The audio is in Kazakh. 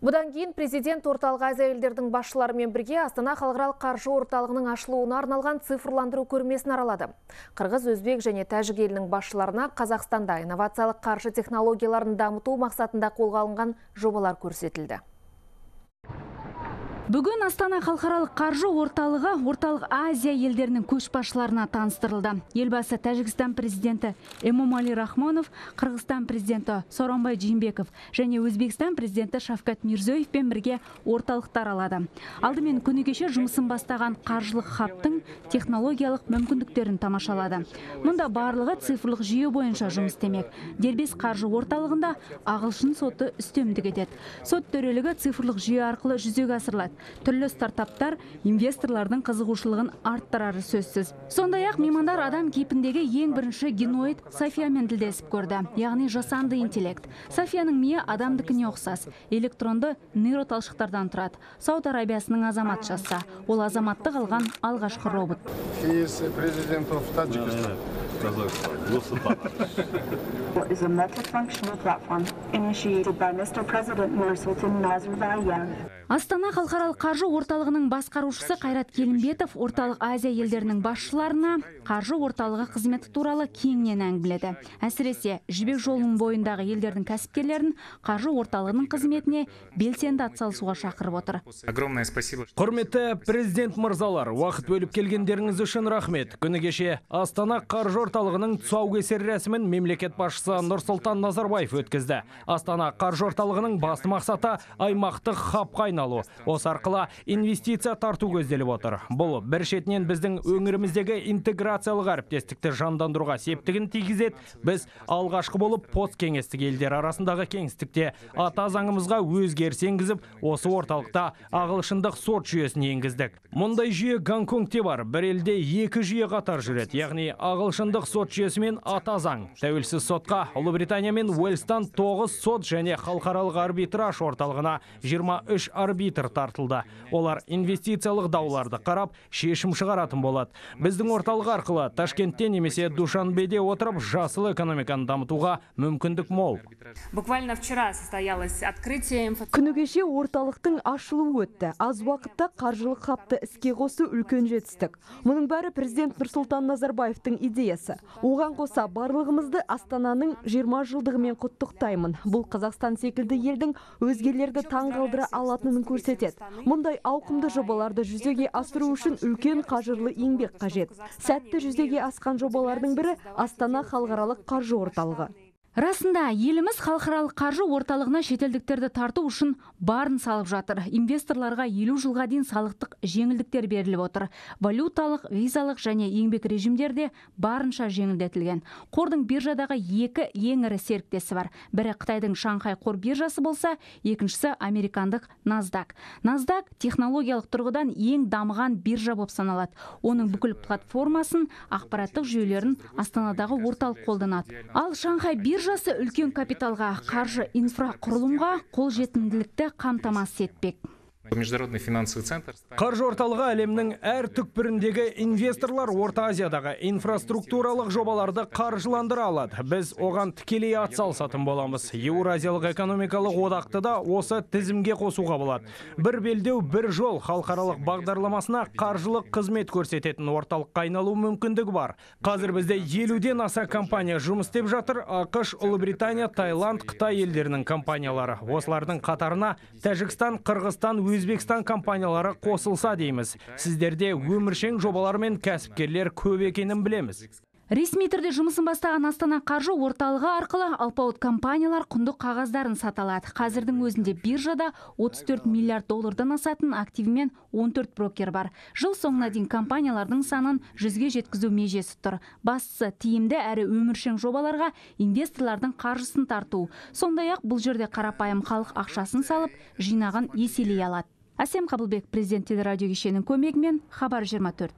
Бұдан кейін президент орталық Азия елдердің басшыларымен бірге Астана халықаралық қаржы орталығының ашылуына арналған цифрландыру көрмесін аралады. Қырғыз, өзбек және тәжік елінің басшыларына Қазақстанда инновациялық қаржы технологияларын дамыту мақсатында қолға алынған жобалар көрсетілді. Бүгін Астана халықаралық қаржы орталығы орталық Азия елдерінің көшбасшыларына таныстырылды. Елбасы Тәжікстан президенті Эмомали Рахмонов, Қырғызстан президенті Соронбай Жинбеков және Өзбекстан президенті Шавкат Мирзоевпен бірге орталықтар алады. Алдымен күні кеше жұмысын бастаған қаржылық хабтың технологиялық мүмкіндіктерін тамашалады. Мұнда барлығы цифрлық жүйе бойынша жұмыс істемек. Дербес қаржы орталығында ағылшын соты үстемдік етеді. Сот төрелігі цифрлық жүйе арқылы жүзеге асырылады түрлі стартаптар инвесторлардың қызығушылығын арттырары сөзсіз. Сондай ақ меймандар адам кейпіндегі ең бірінші геноид софиямен тілдесіп көрді. Яғни жасанды интеллект. Софияның миы адамдікіне ұқсас. Электронды нейроталшықтардан тұрады. Сауд арабиясының азаматшасы. Ол азаматтық алған алғашқы робот. is a multifunctional platform initiated by Mr. President Nursultan Nazarbayev. Астана халықаралық қаржы орталығының басқарушысы Қайрат Келімбетов орталық Азия елдерінің басшыларына қаржы орталығы қызметі туралы кеңінен әңгімеледі. Әсіресе жібек жолының бойындағы елдердің кәсіпкерлерін қаржы орталығының қызметіне белсенді атсалысуға шақырып отыр. Огромное спасибо. Құрметті президент мырзалар, уақыт бөліп келгендеріңіз үшін рахмет. Күні кеше Астана қаржы орталығының тұсаукесер рәсімін мемлекет басшысы Нұрсұлтан Назарбаев өткізді. Астана қаржы орталығының басты мақсаты аймақтық хабқа айналу. Осы арқылы инвестиция тарту көзделіп отыр. Бұл бір шетінен біздің өңіріміздегі интеграциялық әріптестікті жандандыруға септігін тигізеді. Біз алғашқы болып посткеңестік елдер арасындағы кеңістікте ата заңымызға өзгеріс енгізіп, осы орталықта ағылшындық сот жүйесін енгіздік. Мұндай жүйе Гонконгте бар. Бір елде екі жүйе қатар жүреді, яғни ағылшындық сот жүйесі мен ата заң. Тәуелсіз сотқа Ұлыбритания мен Уэльстан 9 сот және халықаралық арбитраж орталығына 23 арбитр тартылды. Олар инвестициялық дауларды қарап, шешім шығаратын болады. Біздің орталық арқылы Ташкентте немесе Душанбеде отырып, жасыл экономиканы дамытуға мүмкіндік мол. Буквально вчера состоялось открытие Күні кеше орталықтың ашылуы өтті. Аз уақытта қаржылық хабты іске қосу үлкен жетістік. Мұның бәрі президент Нұрсұлтан Назарбаевтың идеясы. Оған қоса барлығымызды Астананың 20 жылдығымен құттықтаймын. Бұл Қазақстан секілді елдің өзгелерді таңғалдыра алатынын көрсетеді. Мұндай ауқымды жобаларды жүзеге асыру үшін үлкен қажырлы еңбек қажет. Сәтті жүзеге асқан жобалардың бірі Астана халықаралық қаржы орталығы. Расында еліміз халықаралық қаржы орталығына шетелдіктерді тарту үшін барын салып жатыр. Инвесторларға елу жылға дейін салықтық жеңілдіктер беріліп отыр. Валюталық, визалық және еңбек режимдерде барынша жеңілдетілген. Қордың биржадағы екі ең ірі серіктесі бар. Бірі Қытайдың Шанхай қор биржасы болса, екіншісі американдық NASDAQ. NASDAQ технологиялық тұрғыдан ең дамыған биржа болып саналады. Оның бүкіл платформасын, ақпараттық жүйелерін Астанадағы орталық қолданады. Ал Шанхай биржа биржасы үлкен капиталға қаржы инфрақұрылымға қолжетімділікті қамтамасыз етпек. Международный финансовый центр. Қаржы орталығы әлемнің әр түкпіріндегі инвесторлар Орта Азиядағы инфраструктуралық жобаларды қаржыландыра алады. Біз оған тікелей атсалысатын боламыз. Еуразиялық экономикалық одақты да осы тізімге қосуға болады. Бір белдеу, бір жол халықаралық бағдарламасына қаржылық қызмет көрсететін орталыққа айналу мүмкіндігі бар. Қазір бізде елуден аса компания жұмыс істеп жатыр. ақш ұлыбритания таиланд қытай елдерінің компаниялары осылардың қатарына тәжікстан қырғызстан өзбекстан компаниялары қосылса дейміз сіздерде өміршең жобалар мен кәсіпкерлер көп екенін білеміз Ресми түрде жұмысын бастаған Астана қаржы орталығы арқылы алпауыт компаниялар құнды қағаздарын саталады. Қазірдің өзінде биржада 34 миллиард доллардан асатын активімен 14 брокер бар. Жыл соңына дейін компаниялардың санын жүзге жеткізу межесі тұр. Бастысы тиімді әрі өміршең жобаларға инвесторлардың қаржысын тарту. Сондай ақ бұл жерде қарапайым халық ақшасын салып, жинаған еселей алады. Әсем Қабылбек президент телерадио кешенінің көмегімен хабар 24.